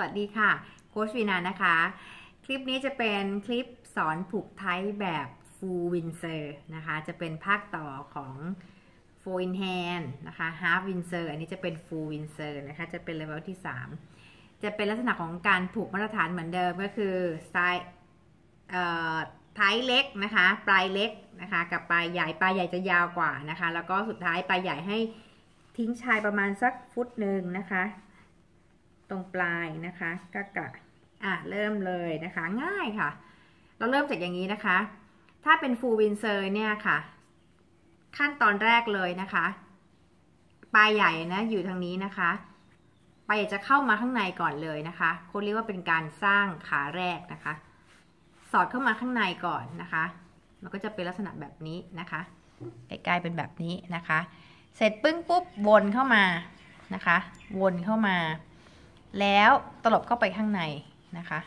วัสดีค่ะโค้ชวีนานะคะ คลิปนี้จะเป็นคลิปสอนผูกไทยแบบ full windsor นะคะ จะเป็นภาคต่อของ full in hand นะคะ half windsor อันนี้จะเป็น full windsor นะคะ จะเป็นเลเวลที่ 3 จะเป็นลักษณะของการผูกมาตรฐานเหมือนเดิมก็คือไซท้ายเล็กนะคะ ปลายเล็กนะคะ กับปลายใหญ่ปลายใหญ่จะยาวกว่านะคะ แล้วก็สุดท้ายปลายใหญ่ให้ทิ้งชายประมาณสักฟุตหนึ่งนะคะ ตรงปลายนะคะก็กะอะเริ่มเลยนะคะ ง่ายค่ะ เราเริ่มจากอย่างนี้นะคะ ถ้าเป็นฟูลวินเซอร์เนี่ยค่ะ ขั้นตอนแรกเลยนะคะ ปลายใหญ่นะอยู่ทางนี้นะคะปลายใหญ่จะเข้ามาข้างในก่อนเลยนะคะเขาเรียกว่าเป็นการสร้างขาแรกนะคะ สอดเข้ามาข้างในก่อนนะคะ มันก็จะเป็นลักษณะแบบนี้นะคะใกล้ๆเป็นแบบนี้นะคะ เสร็จปึ้งปุ๊บวนเข้ามานะคะ วนเข้ามา แล้วตลบเข้าไปข้างในนะคะ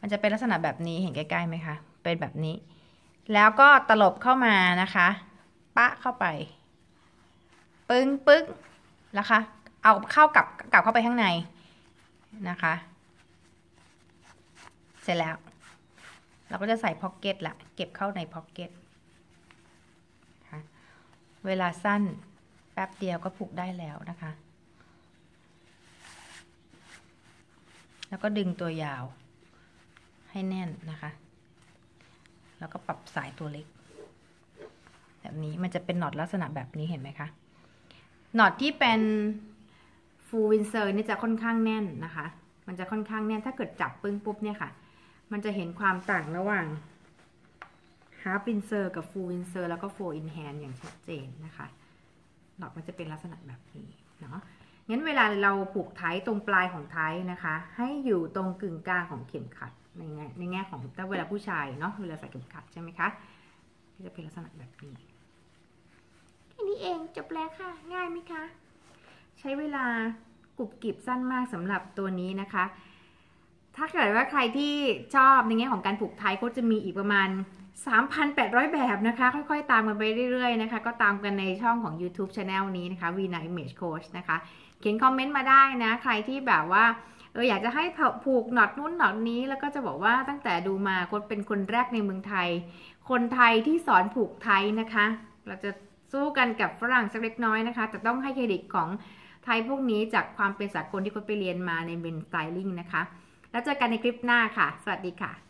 มันจะเป็นลักษณะแบบนี้เห็นใกล้ๆไหมคะ เป็นแบบนี้ แล้วก็ตลบเข้ามานะคะ ปะเข้าไป ปึ้งปึ้งนะคะ เอาเข้ากลับกลับเข้าไปข้างในนะคะ เสร็จแล้ว เราก็จะใส่พ็อกเก็ตละ เก็บเข้าในพ็อกเก็ต เวลาสั้นแป๊บเดียวก็ผูกได้แล้วนะคะ แล้วก็ดึงตัวยาว ให้แน่นนะคะ แล้วก็ปรับสายตัวเล็ก แบบนี้มันจะเป็นหนอดลักษณะแบบนี้เห็นไหมคะหนอดที่เป็นฟูวินเซอร์นี่จะค่อนข้างแน่นนะคะ มันจะค่อนข้างแน่นถ้าเกิดจับปึ้งปุ๊บเนี่ยค่ะ มันจะเห็นความต่างระหว่าง half windsor กับ full windsor แล้วก็ full in hand อย่างชัดเจนนะคะดอกมันจะเป็นลักษณะแบบนี้เนาะงั้นเวลาเราผูกไทตรงปลายของไทนะคะ ให้อยู่ตรงกึ่งกลางของเข็มขัดในแง่ในแง่ของถ้าเวลาผู้ชายเนาะเวลาใส่เข็มขัดใช่ไหมคะก็จะเป็นลักษณะแบบนี้แค่นี้เองจบแล้วค่ะ ง่ายไหมคะ ใช้เวลากรุบกริบสั้นมากสำหรับตัวนี้นะคะ ถ้าเกิดว่าใครที่ชอบในแง่ของการผูกไทก็จะมีอีกประมาณ 3,800 แบบนะคะ ค่อยๆ ตามกันไปเรื่อยๆนะคะ ก็ตามกันในช่องของ YouTube Channel นี้นะคะ Vina Image Coach นะคะ เขียนคอมเมนต์มาได้นะ ใครที่แบบว่าเอออยากจะให้ผูกหนอดนู้นหนอดนี้แล้วก็จะบอกว่าตั้งแต่ดูมาคนเป็นคนแรกในเมืองไทย คนไทยที่สอนผูกไทยนะคะ เราจะสู้กันกับฝรั่งสักเล็กน้อยนะคะแต่ต้องให้เครดิตของไทยพวกนี้จากความเป็นสากลที่คนไปเรียนมาในเบนสไตลิ่งนะคะ แล้วเจอกันในคลิปหน้าค่ะ สวัสดีค่ะ